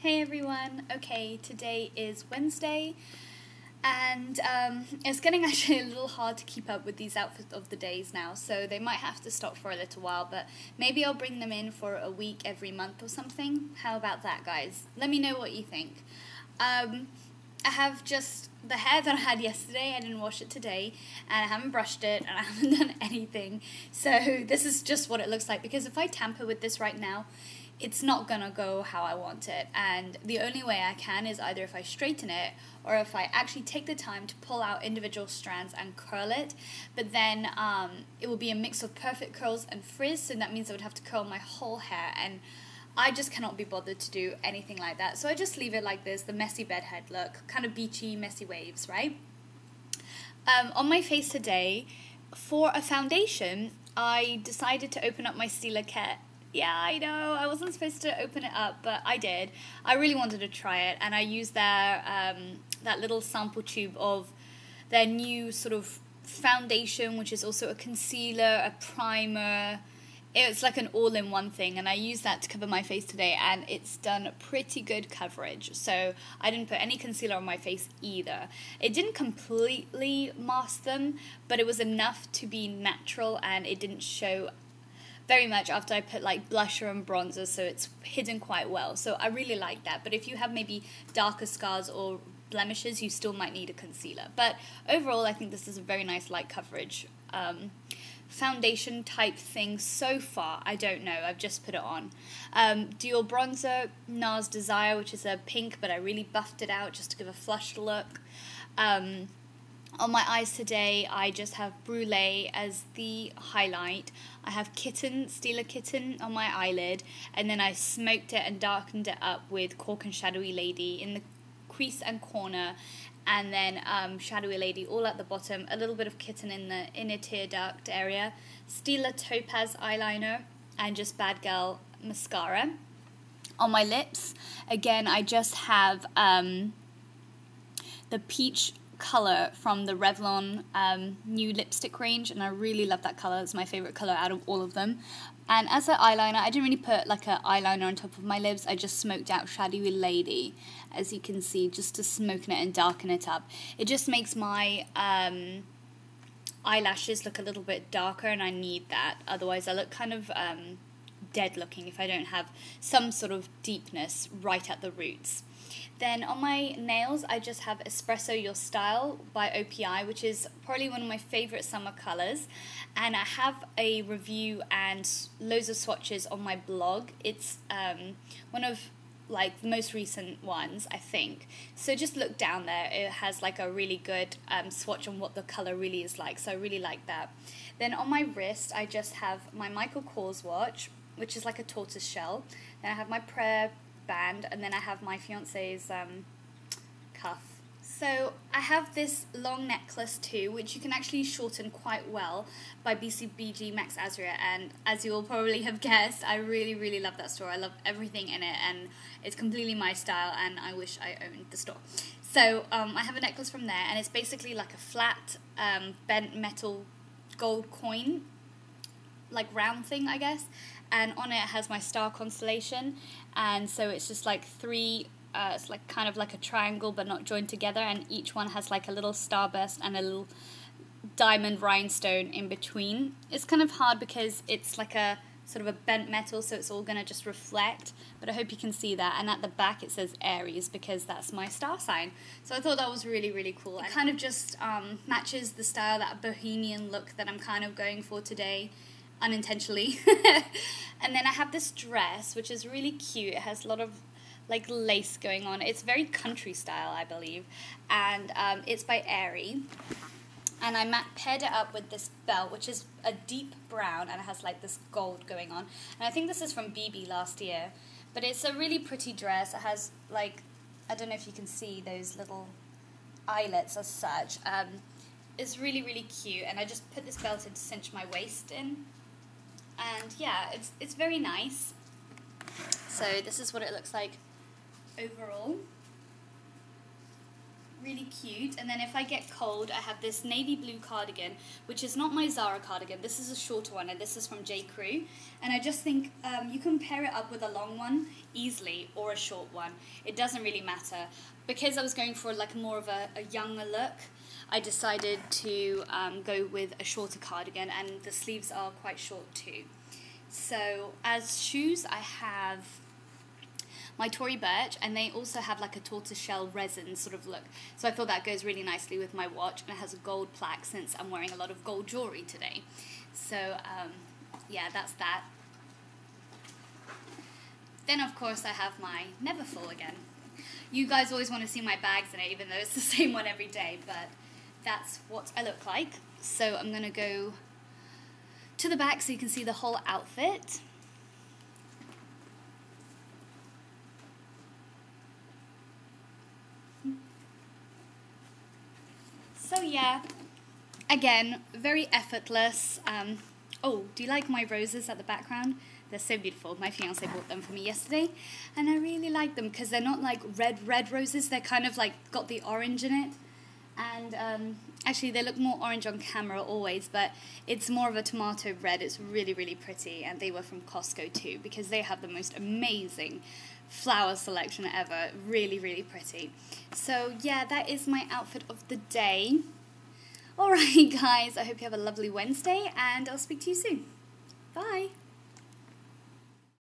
Hey everyone. Okay, today is Wednesday, and um, it's getting actually a little hard to keep up with these outfits of the days now, so they might have to stop for a little while, but maybe I'll bring them in for a week every month or something. How about that, guys? Let me know what you think. Um, I have just the hair that I had yesterday, I didn't wash it today, and I haven't brushed it, and I haven't done anything, so this is just what it looks like, because if I tamper with this right now, it's not gonna go how I want it. And the only way I can is either if I straighten it or if I actually take the time to pull out individual strands and curl it. But then um, it will be a mix of perfect curls and frizz, so that means I would have to curl my whole hair. And I just cannot be bothered to do anything like that. So I just leave it like this, the messy bedhead look, kind of beachy, messy waves, right? Um, on my face today, for a foundation, I decided to open up my Stila Kat yeah, I know. I wasn't supposed to open it up, but I did. I really wanted to try it, and I used their um, that little sample tube of their new sort of foundation, which is also a concealer, a primer. It's like an all-in-one thing, and I used that to cover my face today, and it's done pretty good coverage. So I didn't put any concealer on my face either. It didn't completely mask them, but it was enough to be natural, and it didn't show very much after I put like blusher and bronzer, so it's hidden quite well. So I really like that. But if you have maybe darker scars or blemishes, you still might need a concealer. But overall, I think this is a very nice light coverage. Um, foundation type thing so far I don't know I've just put it on um, bronzer NARS Desire which is a pink but I really buffed it out just to give a flushed look um, on my eyes today, I just have Brulee as the highlight. I have Kitten, Stila Kitten on my eyelid, and then I smoked it and darkened it up with Cork and Shadowy Lady in the crease and corner, and then um, Shadowy Lady all at the bottom, a little bit of Kitten in the inner tear duct area, Stila Topaz eyeliner, and just Bad Girl mascara. On my lips, again, I just have um, the Peach color from the Revlon um, new lipstick range, and I really love that color. It's my favorite color out of all of them. And as an eyeliner, I didn't really put like an eyeliner on top of my lips. I just smoked out Shadowy Lady, as you can see, just to smoken it and darken it up. It just makes my um, eyelashes look a little bit darker, and I need that. Otherwise, I look kind of um, dead looking if I don't have some sort of deepness right at the roots. Then on my nails, I just have Espresso Your Style by OPI, which is probably one of my favorite summer colors. And I have a review and loads of swatches on my blog. It's um, one of like the most recent ones, I think. So just look down there. It has like a really good um, swatch on what the color really is like. So I really like that. Then on my wrist, I just have my Michael Kors watch, which is like a tortoise shell. Then I have my prayer band, and then I have my fiance's um, cuff. So I have this long necklace too, which you can actually shorten quite well by BCBG Max Azria. And as you all probably have guessed, I really, really love that store. I love everything in it, and it's completely my style. And I wish I owned the store. So um, I have a necklace from there, and it's basically like a flat um, bent metal gold coin, like round thing, I guess. And on it has my star constellation. And so it's just like three uh, it's like kind of like a triangle but not joined together. And each one has like a little starburst and a little diamond rhinestone in between. It's kind of hard because it's like a sort of a bent metal so it's all going to just reflect. But i hope you can see that. And at the back it says aries because that's my star sign. So i thought that was really really cool. It kind of just um, matches the style that bohemian look that i'm kind of going for today unintentionally. and then I have this dress, which is really cute. It has a lot of like lace going on. It's very country style, I believe. And um, it's by Aerie. And I paired it up with this belt, which is a deep brown and it has like this gold going on. And I think this is from BB last year. But it's a really pretty dress. It has like, I don't know if you can see those little eyelets as such. Um, it's really, really cute. And I just put this belt in to cinch my waist in and yeah, it's it's very nice. So this is what it looks like overall. really cute. And then if I get cold, I have this navy blue cardigan, which is not my Zara cardigan. This is a shorter one, and this is from J. Crew. And I just think um, you can pair it up with a long one easily or a short one. It doesn't really matter. Because I was going for like more of a, a younger look, I decided to um, go with a shorter cardigan, and the sleeves are quite short too. So as shoes, I have my Tory Burch, and they also have like a tortoiseshell resin sort of look. So I thought that goes really nicely with my watch, and it has a gold plaque since I'm wearing a lot of gold jewelry today. So um, yeah, that's that. Then of course I have my Neverfull again. You guys always want to see my bags in it, even though it's the same one every day, but that's what I look like. So I'm going to go to the back so you can see the whole outfit. So yeah, again, very effortless. Um, oh, do you like my roses at the background? They're so beautiful. My fiance bought them for me yesterday, and I really like them because they're not like red, red roses. They're kind of like got the orange in it. And um, actually, they look more orange on camera always, but it's more of a tomato red. It's really, really pretty, and they were from Costco too because they have the most amazing flower selection ever. Really, really pretty. So, yeah, that is my outfit of the day. Alright, guys, I hope you have a lovely Wednesday, and I'll speak to you soon. Bye.